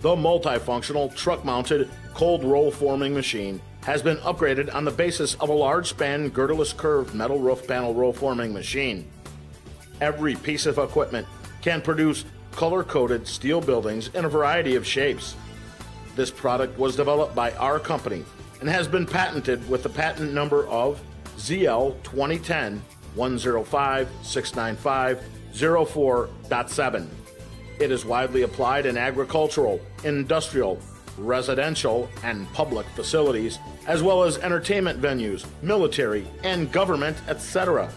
The multifunctional truck mounted cold roll forming machine has been upgraded on the basis of a large span girderless curved metal roof panel roll forming machine. Every piece of equipment can produce color coated steel buildings in a variety of shapes. This product was developed by our company and has been patented with the patent number of ZL 2010 105 695 04.7. It is widely applied in agricultural, industrial, residential, and public facilities, as well as entertainment venues, military, and government, etc.